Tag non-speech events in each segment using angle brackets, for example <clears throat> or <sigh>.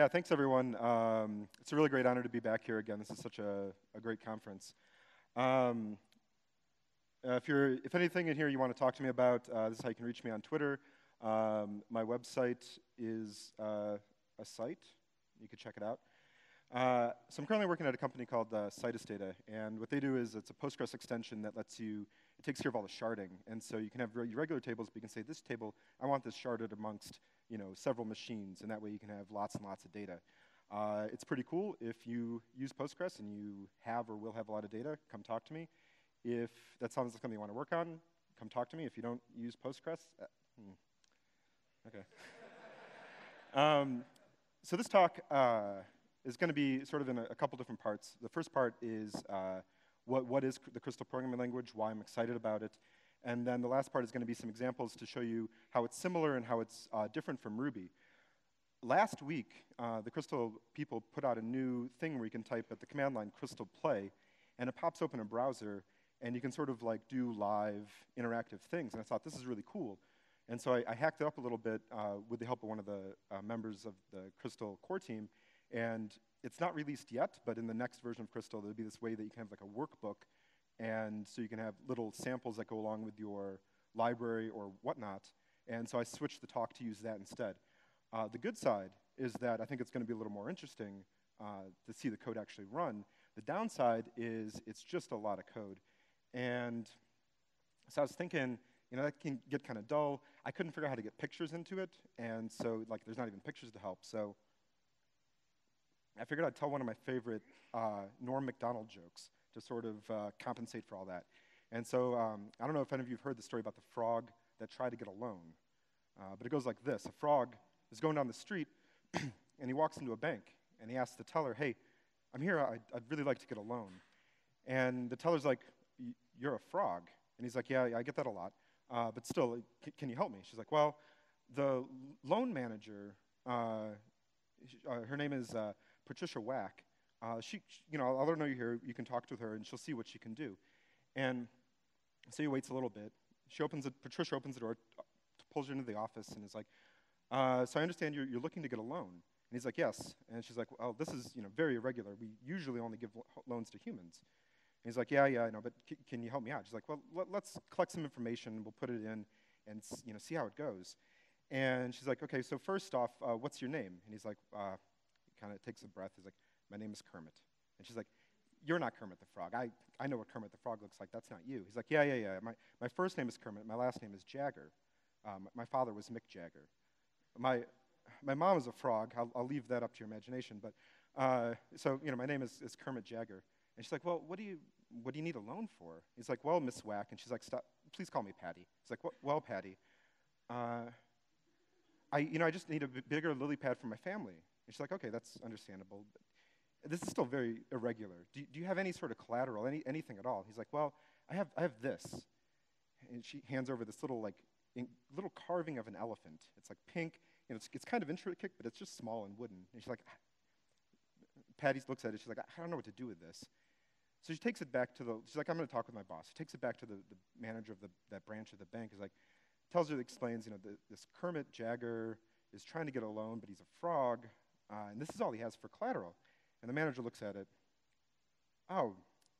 Yeah, thanks everyone. Um, it's a really great honor to be back here again. This is such a, a great conference. Um, uh, if, you're, if anything in here you want to talk to me about, uh, this is how you can reach me on Twitter. Um, my website is uh, a site. You can check it out. Uh, so I'm currently working at a company called uh, Citus Data, and what they do is it's a Postgres extension that lets you, it takes care of all the sharding. And so you can have re regular tables, but you can say, this table, I want this sharded amongst you know, several machines, and that way you can have lots and lots of data. Uh, it's pretty cool. If you use Postgres and you have or will have a lot of data, come talk to me. If that sounds like something you want to work on, come talk to me. If you don't use Postgres, uh, hmm. okay. <laughs> um, so this talk uh, is going to be sort of in a, a, couple different parts. The first part is uh, what, what is the Crystal programming language, why I'm excited about it, and then the last part is going to be some examples to show you how it's similar and how it's uh, different from Ruby. Last week, uh, the Crystal people put out a new thing where you can type at the command line Crystal Play, and it pops open a browser, and you can sort of like do live interactive things. And I thought, this is really cool. And so I, I hacked it up a little bit uh, with the help of one of the uh, members of the Crystal core team, and it's not released yet, but in the next version of Crystal, there'll be this way that you can have like a workbook and so you can have little samples that go along with your library or whatnot. And so I switched the talk to use that instead. Uh, the good side is that I think it's going to be a little more interesting uh, to see the code actually run. The downside is it's just a lot of code. And so I was thinking, you know, that can get kind of dull. I couldn't figure out how to get pictures into it, and so like there's not even pictures to help. So I figured I'd tell one of my favorite uh, Norm Macdonald jokes to sort of uh, compensate for all that. And so um, I don't know if any of you have heard the story about the frog that tried to get a loan. Uh, but it goes like this. A frog is going down the street, <clears throat> and he walks into a bank, and he asks the teller, hey, I'm here, I'd, I'd really like to get a loan. And the teller's like, you're a frog. And he's like, yeah, I get that a lot. Uh, but still, can you help me? She's like, well, the loan manager, uh, uh her name is uh, Patricia Wack, uh, she, you know, I'll let her know you're here. You can talk to her, and she'll see what she can do. And so he waits a little bit. She opens it. Patricia opens the door, pulls her into the office, and is like, uh, "So I understand you're, you're looking to get a loan." And he's like, "Yes." And she's like, "Well, this is you know very irregular. We usually only give lo loans to humans." And he's like, "Yeah, yeah, I know, but can you help me out?" She's like, "Well, let's collect some information. We'll put it in, and you know see how it goes." And she's like, "Okay, so first off, uh, what's your name?" And he's like, uh, kind of takes a breath. He's like, my name is Kermit. And she's like, You're not Kermit the Frog. I, I know what Kermit the Frog looks like. That's not you. He's like, Yeah, yeah, yeah. My, my first name is Kermit. My last name is Jagger. Um, my father was Mick Jagger. My, my mom is a frog. I'll, I'll leave that up to your imagination. But uh, so, you know, my name is, is Kermit Jagger. And she's like, Well, what do you, what do you need a loan for? He's like, Well, Miss Wack. And she's like, Stop. Please call me Patty. He's like, Well, Patty. Uh, I, you know, I just need a bigger lily pad for my family. And she's like, okay, that's understandable. This is still very irregular. Do, do you have any sort of collateral, any, anything at all? He's like, well, I have, I have this. And she hands over this little, like, little carving of an elephant. It's like pink. Know, it's, it's kind of intricate, but it's just small and wooden. And she's like, Patty looks at it. She's like, I don't know what to do with this. So she takes it back to the, she's like, I'm going to talk with my boss. She takes it back to the, the manager of the, that branch of the bank. He's like, tells her, explains, you know, the, this Kermit Jagger is trying to get a loan, but he's a frog, uh, and this is all he has for collateral. And the manager looks at it. Oh,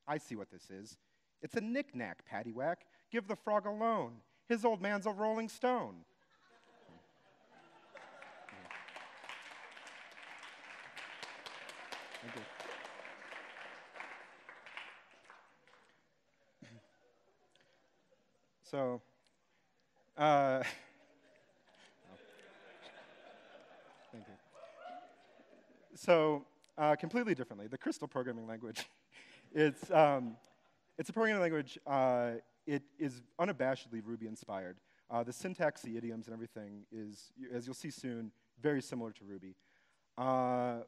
I see what this is. It's a knick-knack, paddywhack. Give the frog a loan. His old man's a rolling stone. So, uh, thank you. So, <laughs> uh, completely differently. The Crystal programming language, <laughs> it's, um, it's a programming language, uh, it is unabashedly Ruby inspired. Uh, the syntax, the idioms, and everything is, as you'll see soon, very similar to Ruby. Uh,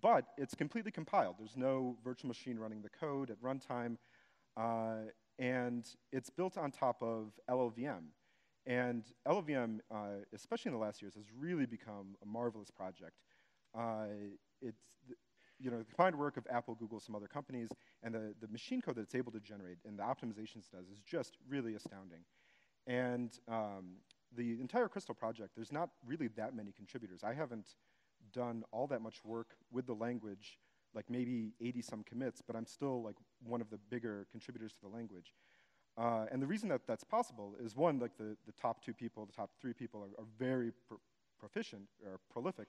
but it's completely compiled. There's no virtual machine running the code at runtime. Uh, and it's built on top of LLVM. And LLVM, uh, especially in the last years, has really become a marvelous project. Uh, it's, you know, the combined work of Apple, Google, some other companies, and the, the machine code that it's able to generate and the optimizations it does is just really astounding. And um, the entire Crystal project, there's not really that many contributors. I haven't done all that much work with the language, like maybe 80 some commits, but I'm still like one of the bigger contributors to the language. Uh, and the reason that that's possible is one, like the, the top two people, the top three people are, are very pro proficient or prolific,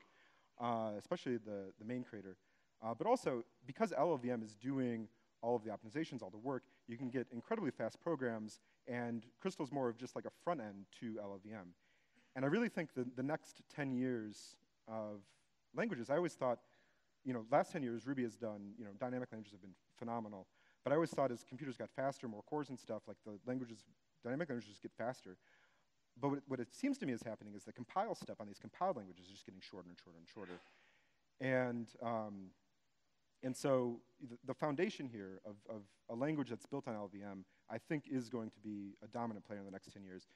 uh, especially the, the main creator. Uh, but also, because LLVM is doing all of the optimizations, all the work, you can get incredibly fast programs, and Crystal's more of just like a front end to LLVM. And I really think that the next 10 years of languages, I always thought, you know, last 10 years, Ruby has done, you know, dynamic languages have been phenomenal. But I always thought as computers got faster, more cores and stuff, like the languages, dynamic languages get faster. But what it, what it seems to me is happening is the compile step on these compiled languages is just getting shorter and shorter and shorter. And, um, and so the, foundation here of, of a language that's built on LLVM, I think is going to be a dominant player in the next 10 years.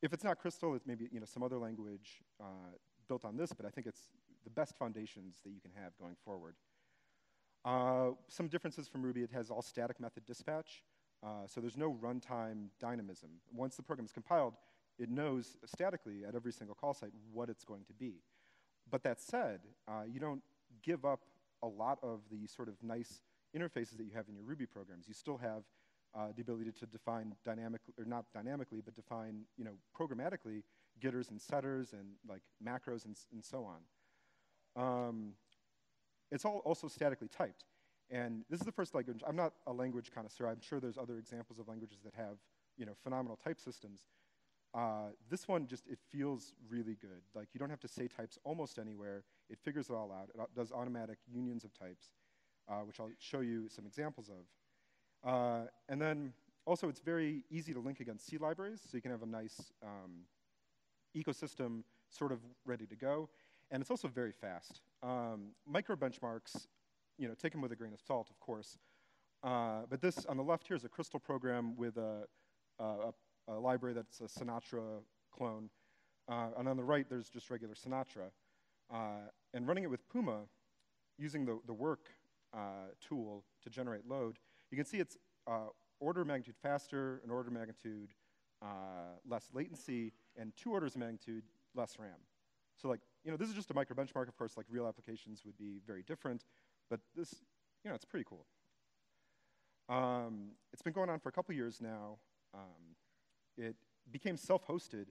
If it's not Crystal, it's maybe you know, some other language uh, built on this, but I think it's the best foundations that you can have going forward. Uh, some differences from Ruby, it has all static method dispatch, uh, so there's no runtime dynamism. Once the program is compiled, it knows statically at every single call site what it's going to be. But that said, uh, you don't give up a lot of the sort of nice interfaces that you have in your Ruby programs. You still have uh, the ability to define dynamically, or not dynamically, but define, you know, programmatically getters and setters and like macros and, and so on. Um, it's all also statically typed. And this is the first language, I'm not a language connoisseur, I'm sure there's other examples of languages that have, you know, phenomenal type systems. Uh, this one just, it feels really good. Like you don't have to say types almost anywhere. It figures it all out. It does automatic unions of types, uh, which I'll show you some examples of. Uh, and then also it's very easy to link against C libraries, so you can have a nice um, ecosystem sort of ready to go. And it's also very fast. Um, micro benchmarks, you know, take them with a grain of salt, of course. Uh, but this, on the left here, is a Crystal program with a, a, a library that's a Sinatra clone. Uh, and on the right, there's just regular Sinatra. Uh, and running it with Puma, using the, the wrk uh, tool to generate load, you can see it's uh, order of magnitude faster, an order of magnitude uh, less latency, and two orders of magnitude less RAM. So like, you know, this is just a micro benchmark. Of course, like real applications would be very different, but this, you know, it's pretty cool. Um, it's been going on for a couple years now. Um, it became self-hosted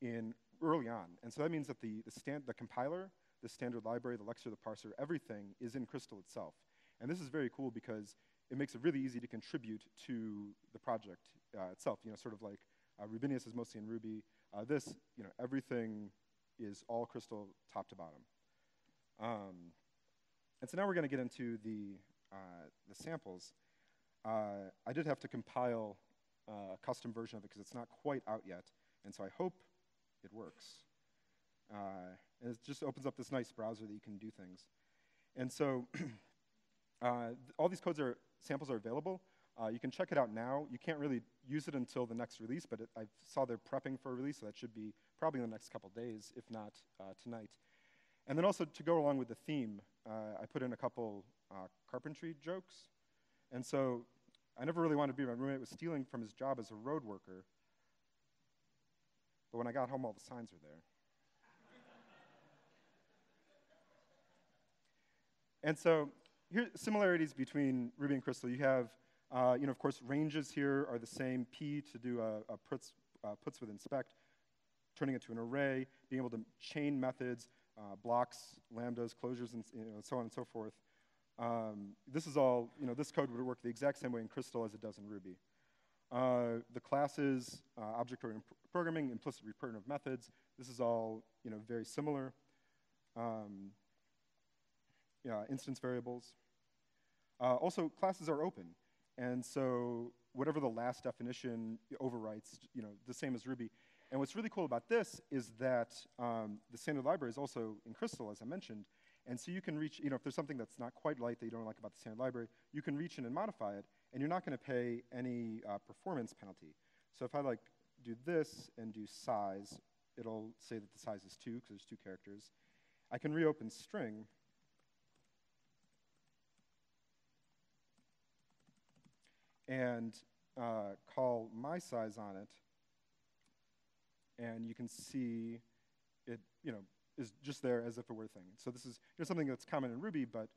in early on, and so that means that the the, stand, the compiler, the standard library, the lexer, the parser, everything is in Crystal itself. And this is very cool because it makes it really easy to contribute to the project uh, itself. You know, sort of like uh, Rubinius is mostly in Ruby. Uh, this, you know, everything is all Crystal top to bottom. Um, and so now we're going to get into the, uh, the samples. Uh, I did have to compile uh, a custom version of it because it's not quite out yet, and so I hope it works. And it just opens up this nice browser that you can do things. And so <clears throat> uh, all these codes are, samples are available. Uh, you can check it out now. You can't really use it until the next release, but it, I saw they're prepping for a release, so that should be probably in the next couple days, if not uh, tonight. And then also to go along with the theme, uh, I put in a couple uh, carpentry jokes. And so I never really wanted to be my roommate was stealing from his job as a road worker. But when I got home, all the signs were there. And so here similarities between Ruby and Crystal. You have uh, you know, of course, ranges here are the same. P to do a, a puts, uh, puts with inspect, turning it to an array, being able to chain methods, uh, blocks, lambdas, closures, and you know, so on and so forth. Um, this is all, you know, this code would work the exact same way in Crystal as it does in Ruby. Uh, the classes, uh, object-oriented programming, implicit recursive methods, this is all, you know, very similar. Um, yeah, instance variables. Uh, also, classes are open. And so whatever the last definition overwrites, you know, the same as Ruby. And what's really cool about this is that um, the standard library is also in Crystal, as I mentioned. And so you can reach, you know, if there's something that's not quite light that you don't like about the standard library, you can reach in and modify it, and you're not going to pay any uh, performance penalty. So if I like do this and do size, it'll say that the size is two because there's two characters. I can reopen string, and uh, call my size on it, and you can see it, you know, is just there as if it were a thing. So this is you know, something that's common in Ruby, but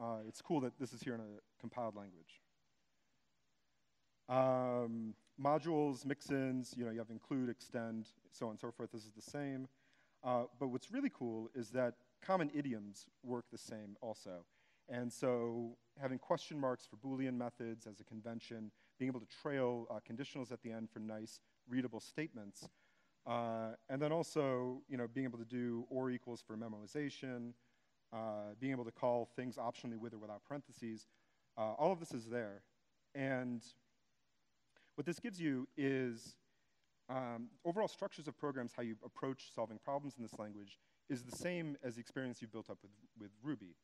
uh, it's cool that this is here in a compiled language. Um, modules, mixins, you know, you have include, extend, so on and so forth. This is the same. Uh, but what's really cool is that common idioms work the same also. And so having question marks for Boolean methods as a convention, being able to trail uh, conditionals at the end for nice readable statements, uh, and then also you know, being able to do or equals for memoization, uh, being able to call things optionally with or without parentheses, uh, all of this is there. And what this gives you is um, overall structures of programs, how you approach solving problems in this language, is the same as the experience you've built up with, with Ruby.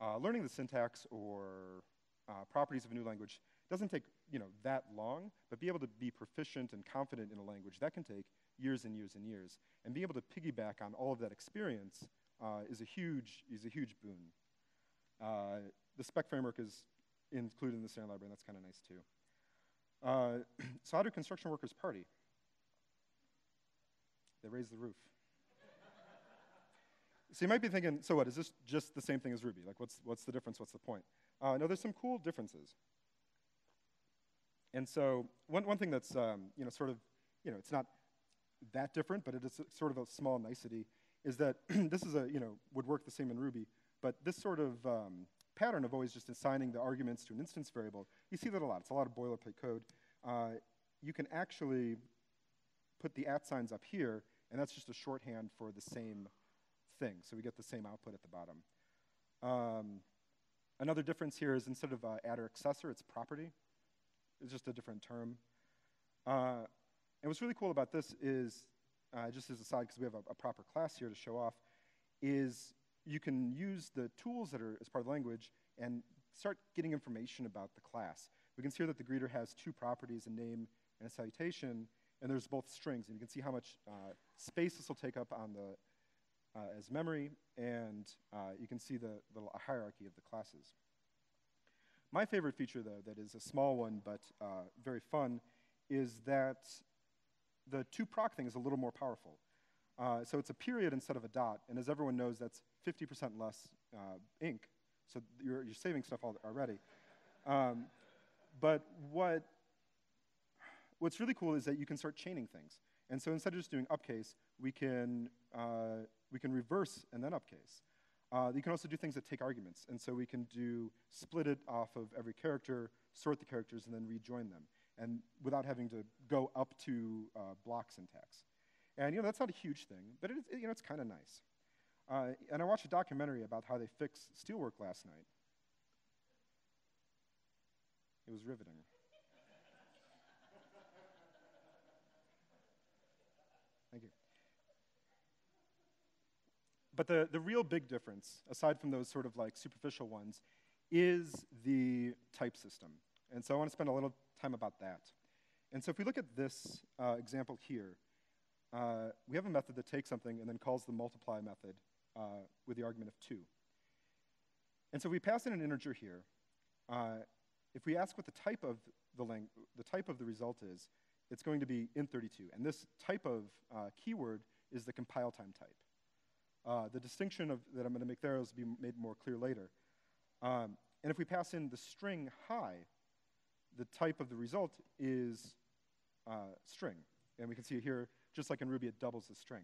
Uh, learning the syntax or uh, properties of a new language doesn't take you know, that long, but be able to be proficient and confident in a language, that can take years and years and years. And being able to piggyback on all of that experience uh, is, a huge, is a huge boon. Uh, the spec framework is included in the standard library, and that's kind of nice too. Uh, <clears throat> so how do construction workers party? They raise the roof. So you might be thinking, so what, is this just the same thing as Ruby? Like, what's, what's the difference? What's the point? Uh, no, there's some cool differences. And so one, one thing that's, um, you know, sort of, you know, it's not that different, but it is sort of a small nicety, is that <clears throat> this is a, you know, would work the same in Ruby, but this sort of um, pattern of always just assigning the arguments to an instance variable, you see that a lot. It's a lot of boilerplate code. Uh, you can actually put the at signs up here, and that's just a shorthand for the same thing. So we get the same output at the bottom. Um, another difference here is instead of uh, attr_accessor, it's property. It's just a different term. Uh, and what's really cool about this is, uh, just as a side, because we have a, a, proper class here to show off, is you can use the tools that are as part of the language and start getting information about the class. We can see here that the greeter has two properties, a name and a salutation, and there's both strings. And you can see how much uh, space this will take up on the, uh, as memory, and uh, you can see the, the hierarchy of the classes. My favorite feature, though, that is a small one but uh, very fun, is that the two proc thing is a little more powerful. Uh, so it's a period instead of a dot, and as everyone knows, that's 50% less uh, ink, so you're, you're saving stuff already. Um, but what, what's really cool is that you can start chaining things. And so instead of just doing upcase, we can, uh, we can reverse and then upcase. Uh, you can also do things that take arguments. And so we can do split it off of every character, sort the characters, and then rejoin them, and without having to go up to uh, block syntax. And you know that's not a huge thing, but it is, you know it's kind of nice. Uh, and I watched a documentary about how they fixed Steelwork last night. It was riveting. Thank you. But the, the real big difference, aside from those sort of like superficial ones, is the type system. And so I want to spend a little time about that. And so if we look at this uh, example here, uh, we have a method that takes something and then calls the multiply method uh, with the argument of 2. And so we pass in an integer here. Uh, if we ask what the type of the, the type of the result is, it's going to be int32. And this type of uh, keyword is the compile time type. Uh, the distinction of, that I'm going to make there will be made more clear later. Um, and if we pass in the string high, the type of the result is uh, string. And we can see here, just like in Ruby, it doubles the string.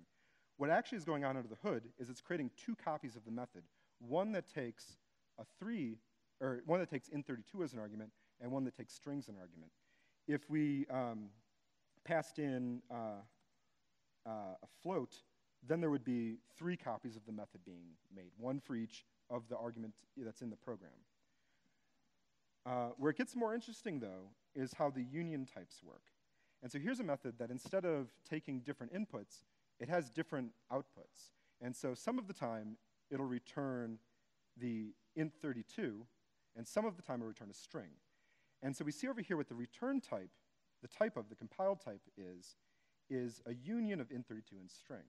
What actually is going on under the hood is it's creating two copies of the method, one that takes a 3, or one that takes int32 as an argument, and one that takes strings as an argument. If we um, passed in uh, uh, a float, then there would be three copies of the method being made, one for each of the argument that's in the program. Uh, where it gets more interesting, though, is how the union types work. And so here's a method that instead of taking different inputs, it has different outputs. And so some of the time, it'll return the int32, and some of the time it'll return a string. And so we see over here what the return type, the type of the compiled type is, is a union of int32 and string.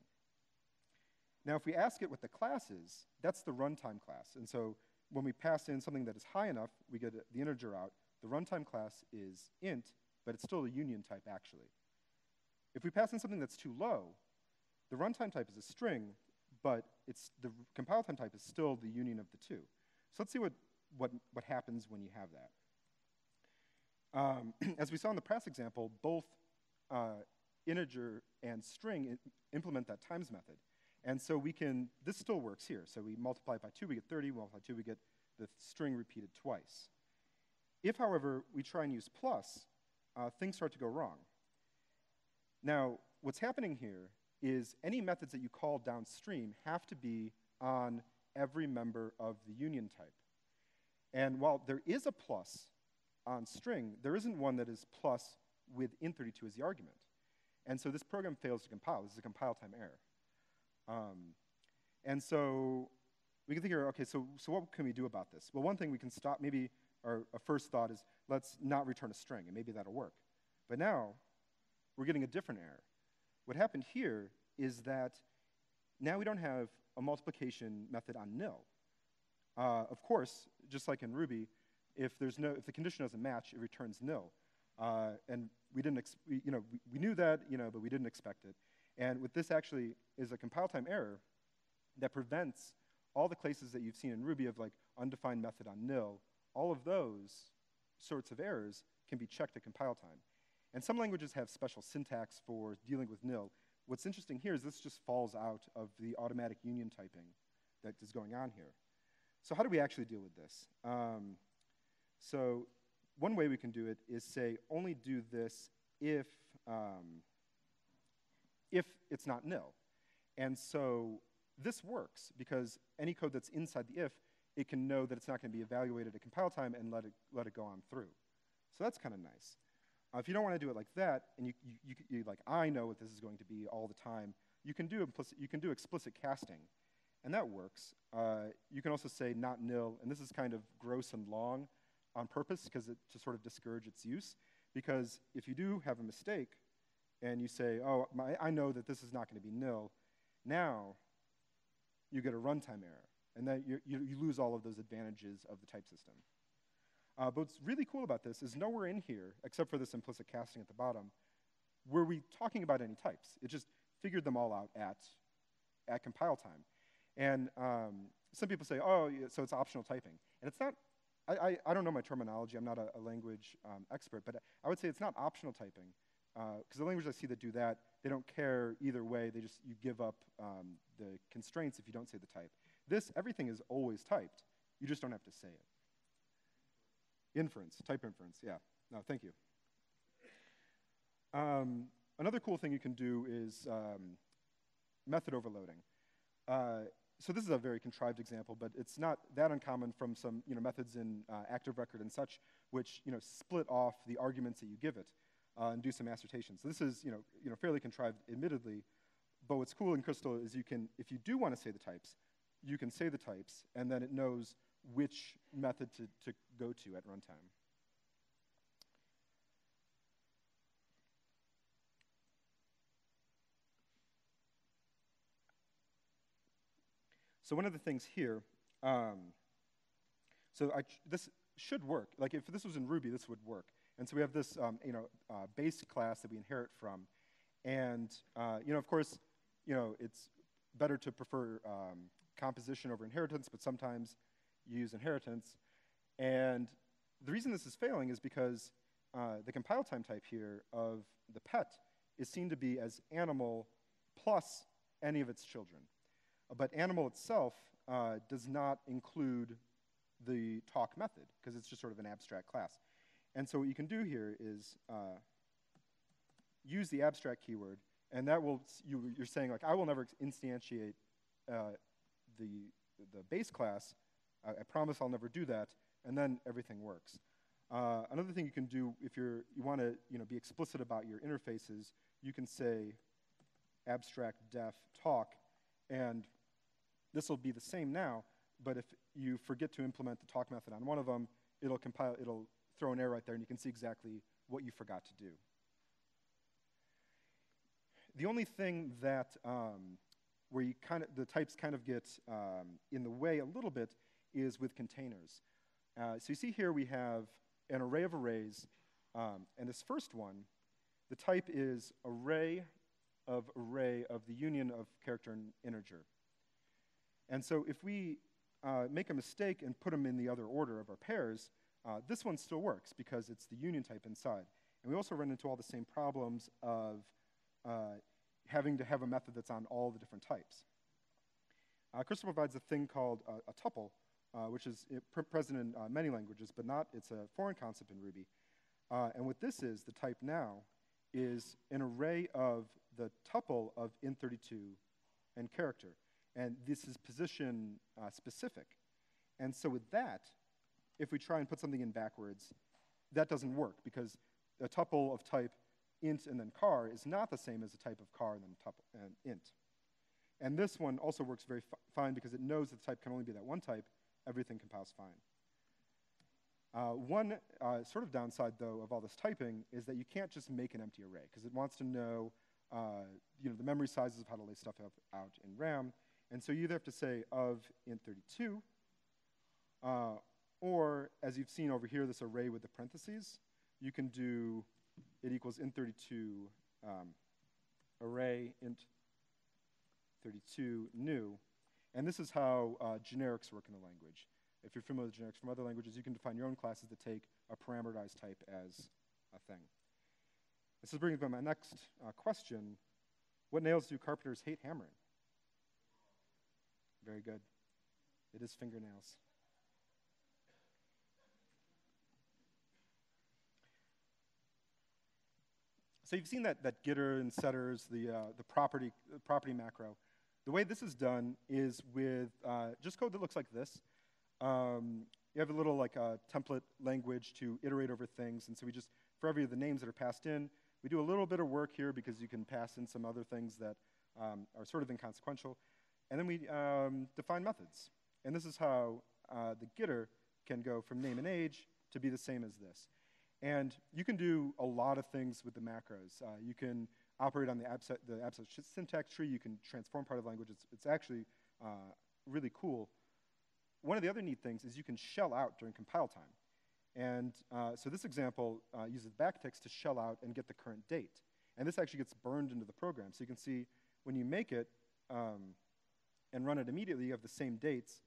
Now, if we ask it what the class is, that's the runtime class. And so when we pass in something that is high enough, we get the integer out. The runtime class is int, but it's still a union type, actually. If we pass in something that's too low, the runtime type is a string, but it's the compile time type is still the union of the two. So let's see what, what, what happens when you have that. Um, <clears throat> as we saw in the past example, both uh, integer and string implement that times method. And so we can, this still works here. So we multiply by 2, we get 30. We multiply 2, we get the string repeated twice. If, however, we try and use plus, uh, things start to go wrong. Now, what's happening here is any methods that you call downstream have to be on every member of the union type. And while there is a plus on string, there isn't one that is plus with int32 as the argument. And so this program fails to compile. This is a compile time error. Um, and so we can think, okay, so, so what can we do about this? Well, one thing we can stop, maybe our, our first thought is let's not return a string, and maybe that'll work. But now we're getting a different error. What happened here is that now we don't have a multiplication method on nil. Uh, of course, just like in Ruby, if, there's no, if the condition doesn't match, it returns nil. Uh, and we didn't, we, you know, we, we, knew that, you know, but we didn't expect it. And what this actually is a compile time error that prevents all the cases that you've seen in Ruby of like undefined method on nil, all of those sorts of errors can be checked at compile time. And some languages have special syntax for dealing with nil. What's interesting here is this just falls out of the automatic union typing that is going on here. So how do we actually deal with this? Um, so one way we can do it is say only do this if, um, if it's not nil. And so this works because any code that's inside the if, it can know that it's not going to be evaluated at compile time and let it, let it go on through. So that's kind of nice. Uh, if you don't want to do it like that, and you, you, you, you, like, I know what this is going to be all the time, you can do, implicit, you can do explicit casting, and that works. Uh, you can also say not nil, and this is kind of gross and long on purpose because it to sort of discourage its use. Because if you do have a mistake, and you say, oh, my, I know that this is not going to be nil, now you get a runtime error, and then you, you, you lose all of those advantages of the type system. Uh, but what's really cool about this is nowhere in here, except for this implicit casting at the bottom, were we talking about any types. It just figured them all out at, at compile time. And um, some people say, oh, so it's optional typing. And it's not, I, I, I don't know my terminology, I'm not a, a language um, expert, but I would say it's not optional typing. Because uh, the languages I see that do that, they don't care either way, they just, you give up um, the constraints if you don't say the type. This, everything is always typed, you just don't have to say it. Inference, type inference, yeah. No, thank you. Um, another cool thing you can do is um, method overloading. Uh, so this is a very contrived example, but it's not that uncommon from some you know, methods in uh, active record and such, which you know, split off the arguments that you give it uh, and do some assertion. So this is you know, you know, fairly contrived, admittedly, but what's cool in Crystal is you can, if you do want to say the types, you can say the types, and then it knows which method to, to go to at runtime. So one of the things here, um, so I, this should work. Like if this was in Ruby, this would work. And so we have this, um, you know, uh, base class that we inherit from, and uh, you know, of course, you know, it's better to prefer um, composition over inheritance, but sometimes you use inheritance. And the reason this is failing is because uh, the compile time type here of the pet is seen to be as animal plus any of its children. But animal itself uh, does not include the talk method because it's just sort of an abstract class. And so what you can do here is uh, use the abstract keyword, and that will, you, are saying like, I will never instantiate uh, the, the base class I, I promise I'll never do that, and then everything works. Uh, another thing you can do if you're, you want to you know, be explicit about your interfaces, you can say abstract def talk, and this will be the same now, but if you forget to implement the talk method on one of them, it'll compile, it'll throw an error right there, and you can see exactly what you forgot to do. The only thing that um, where you kind of, the types kind of get um, in the way a little bit is with containers. Uh, so you see here we have an array of arrays, um, and this first one, the type is array of array of the union of character and integer. And so if we uh, make a mistake and put them in the other order of our pairs, uh, this one still works because it's the union type inside. And we also run into all the same problems of uh, having to have a method that's on all the different types. Uh, Crystal provides a thing called a, a tuple, uh, which is present in uh, many languages, but not, it's a foreign concept in Ruby. Uh, and what this is, the type now, is an array of the tuple of int32 and character. And this is position uh, specific. And so with that, if we try and put something in backwards, that doesn't work because a tuple of type int and then car is not the same as a type of car and then tuple and int. And this one also works very fine because it knows that the type can only be that one type. Everything compiles fine. Uh, one uh, sort of downside, though, of all this typing is that you can't just make an empty array because it wants to know, uh, you know, the memory sizes of how to lay stuff out in RAM. And so you either have to say of int32, uh, or as you've seen over here, this array with the parentheses, you can do it equals int32 um, array int32 new. And this is how uh, generics work in the language. If you're familiar with generics from other languages, you can define your own classes that take a parameterized type as a thing. This is bringing me to my next uh, question. What nails do carpenters hate hammering? Very good. It is fingernails. So you've seen that, that getter and setters, the, uh, the property, property macro. The way this is done is with uh, just code that looks like this. Um, you have a little like uh, template language to iterate over things, and so we just, for every of the names that are passed in, we do a little bit of work here because you can pass in some other things that um, are sort of inconsequential. And then we um, define methods. And this is how uh, the getter can go from name and age to be the same as this. And you can do a lot of things with the macros. Uh, you can operate on the absolute, the syntax tree. You can transform part of the language. It's, it's actually uh, really cool. One of the other neat things is you can shell out during compile time. And uh, so this example uh, uses backticks to shell out and get the current date. And this actually gets burned into the program. So you can see when you make it um, and run it immediately, you have the same dates.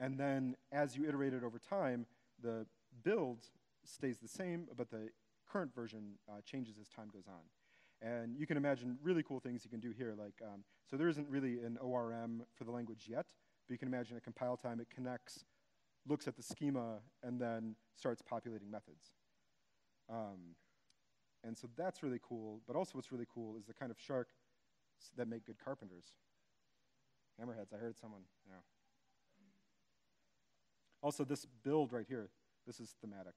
And then as you iterate it over time, the build stays the same, but the current version uh, changes as time goes on. And you can imagine really cool things you can do here. Like, um, so there isn't really an ORM for the language yet, but you can imagine at compile time it connects, looks at the schema, and then starts populating methods. Um, and so that's really cool. But also what's really cool is the kind of shark that make good carpenters. Hammerheads, I heard someone, yeah. Also, this build right here, this is thematic.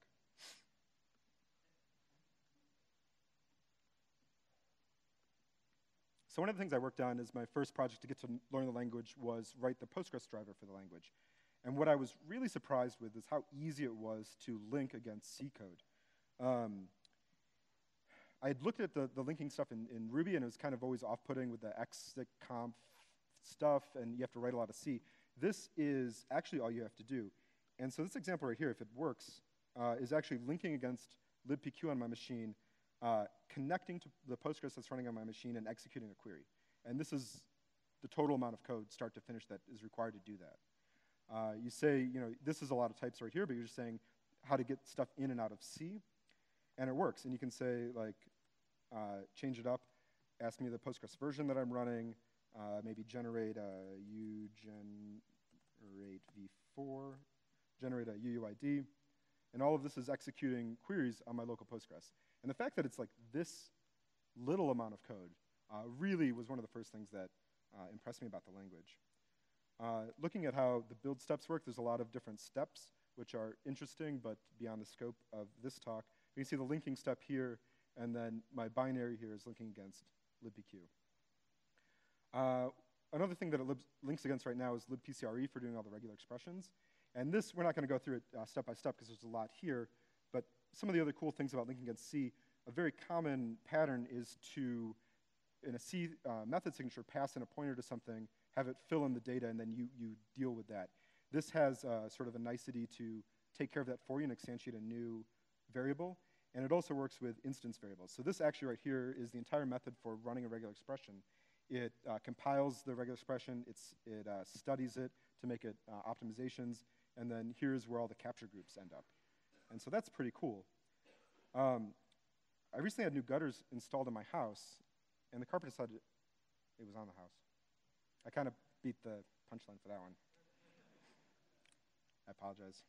So one of the things I worked on is my first project to get to learn the language was write the Postgres driver for the language. And what I was really surprised with is how easy it was to link against C code. Um, I had looked at the, the linking stuff in, in Ruby, and it was kind of always off-putting with the extconf stuff, and you have to write a lot of C. This is actually all you have to do. And so this example right here, if it works, uh, is actually linking against libpq on my machine uh, connecting to the Postgres that's running on my machine and executing a query. And this is the total amount of code, start to finish, that is required to do that. Uh, you say, you know, this is a lot of types right here, but you're just saying how to get stuff in and out of C, and it works. And you can say, like, uh, change it up, ask me the Postgres version that I'm running, uh, maybe generate a ugenerate v4, generate a UUID, and all of this is executing queries on my local Postgres. And the fact that it's like this little amount of code uh, really was one of the first things that uh, impressed me about the language. Uh, looking at how the build steps work, there's a lot of different steps which are interesting but beyond the scope of this talk. You can see the linking step here, and then my binary here is linking against libpq. Uh, another thing that it links against right now is libpcre for doing all the regular expressions. And this, we're not going to go through it uh, step by step because there's a lot here, but some of the other cool things about linking against C, a very common pattern is to, in a C uh, method signature, pass in a pointer to something, have it fill in the data, and then you, you deal with that. This has uh, sort of a nicety to take care of that for you and instantiate a new variable. And it also works with instance variables. So this actually right here is the entire method for running a regular expression. It uh, compiles the regular expression, it uh, studies it, to make it uh, optimizations, and then here's where all the capture groups end up. And so that's pretty cool. Um, I recently had new gutters installed in my house, and the carpenter said it was on the house. I kind of beat the punchline for that one. I apologize.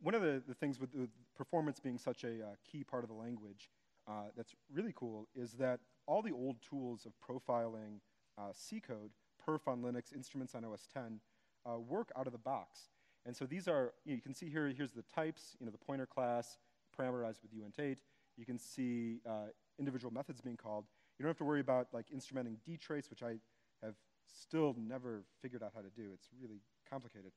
One of the, the things with the performance being such a uh, key part of the language uh, that's really cool is that all the old tools of profiling uh, C code, perf on Linux, instruments on OS 10, uh, work out of the box. And so these are, you, know, you, can see here, here's the types, you know, the pointer class, parameterized with uint8. You can see uh, individual methods being called. You don't have to worry about like instrumenting dtrace, which I have still never figured out how to do. It's really complicated.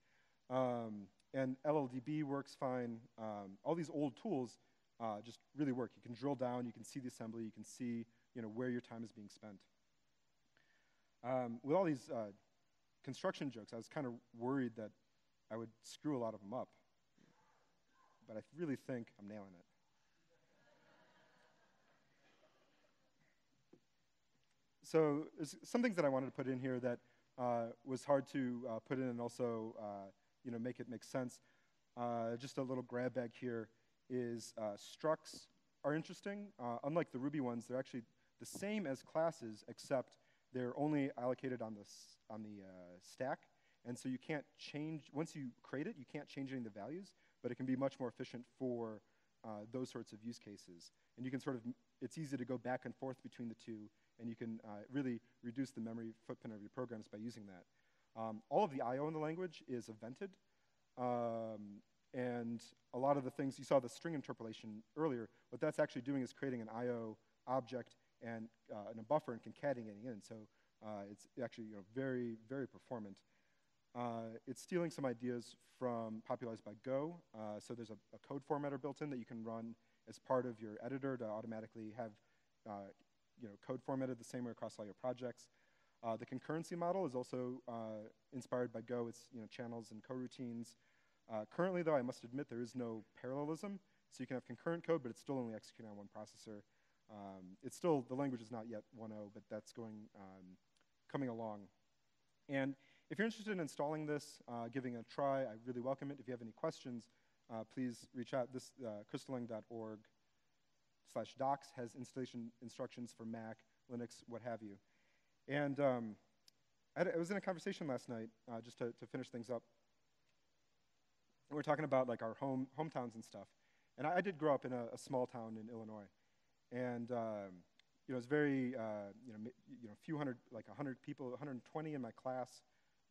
Um, and LLDB works fine. Um, all these old tools uh, just really work. You can drill down, you can see the assembly, you can see you know, where your time is being spent. Um, with all these uh, construction jokes, I was kind of worried that I would screw a lot of them up. But I really think I'm nailing it. so some things that I wanted to put in here that uh, was hard to uh, put in and also uh, you know, make it make sense. Uh, just a little grab bag here is uh, structs are interesting. Uh, unlike the Ruby ones, they're actually the same as classes, except they're only allocated on the, on the stack. And so you can't change, once you create it, you can't change any of the values, but it can be much more efficient for those sorts of use cases. And you can sort of, it's easy to go back and forth between the two and you can uh, really reduce the memory footprint of your programs by using that. Um, all of the I.O. in the language is evented, um, and a lot of the things, you saw the string interpolation earlier, what that's actually doing is creating an I.O. object and, uh, and a buffer and concatenating it in, so uh, it's actually you know, very, very performant. Uh, it's stealing some ideas from popularized by Go, uh, so there's a, a code formatter built in that you can run as part of your editor to automatically have you know, code formatted the same way across all your projects. Uh, the concurrency model is also uh, inspired by Go. It's you know, channels and coroutines. Uh, currently, though, I must admit there is no parallelism. So you can have concurrent code, but it's still only executing on one processor. Um, it's still, the language is not yet 1.0, but that's going, um, coming along. And if you're interested in installing this, uh, giving it a try, I really welcome it. If you have any questions, uh, please reach out. This uh, crystal-lang.org slash docs has installation instructions for Mac, Linux, what have you. And um, I, I, was in a conversation last night, uh, just to, to, finish things up. We were talking about like our home hometowns and stuff. And I, I did grow up in a, a, small town in Illinois. And um, you know, it's very, uh, you know, you know, a few hundred, like 100 people, 120 in my class.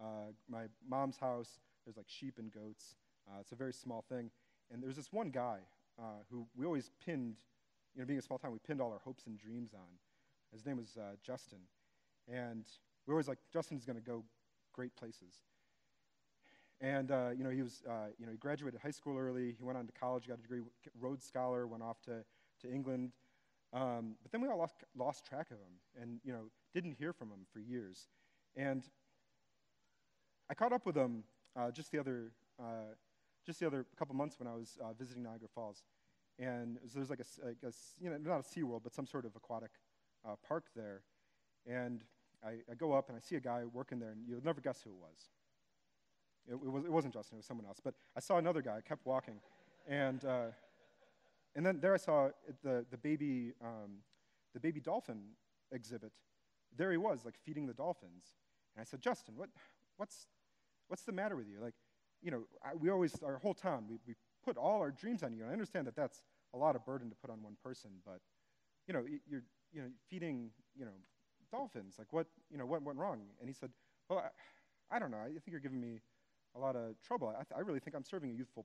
Uh, my mom's house, there's like sheep and goats. Uh, it's a very small thing. And there's this one guy uh, who we always pinned you know, being a small town, we pinned all our hopes and dreams on. His name was uh, Justin. And we were always like, Justin's going to go great places. And, uh, you know, he was, you know, he graduated high school early. He went on to college, got a degree, Rhodes Scholar, went off to, to England. Um, but then we all lost, lost track of him and, you know, didn't hear from him for years. And I caught up with him uh, just the other, uh, just the other couple months when I was uh, visiting Niagara Falls. And so there's like a, like a you know, not a Sea World, but some sort of aquatic uh, park there. And I, I, go up and I see a guy working there, and you'll never guess who it was. It, it, was, it wasn't Justin, it was someone else. But I saw another guy, I kept walking. And, uh, and then there I saw the, the, baby, um, the baby dolphin exhibit. There he was, like feeding the dolphins. And I said, Justin, what, what's, what's the matter with you? Like, you know, I, we always, our whole town, we, we put all our dreams on you. And I understand that that's a lot of burden to put on one person, but you know, you're you know feeding you know dolphins. Like what you know what went wrong? And he said, well, I, I don't know. I think you're giving me a lot of trouble. I, I really think I'm serving a youthful